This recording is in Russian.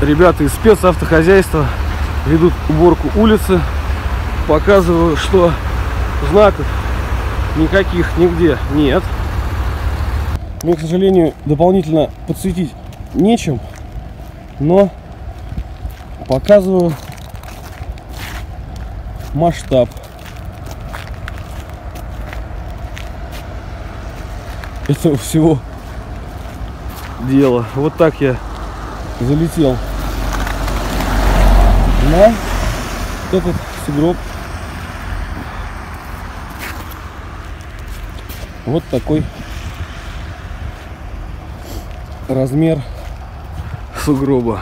ребята из спецавтохозяйства ведут уборку улицы. Показываю, что знаков никаких нигде нет. Мне, к сожалению, дополнительно подсветить нечем, но показываю масштаб этого всего дела. Вот так я залетел на этот сугроб. Вот такой размер сугроба.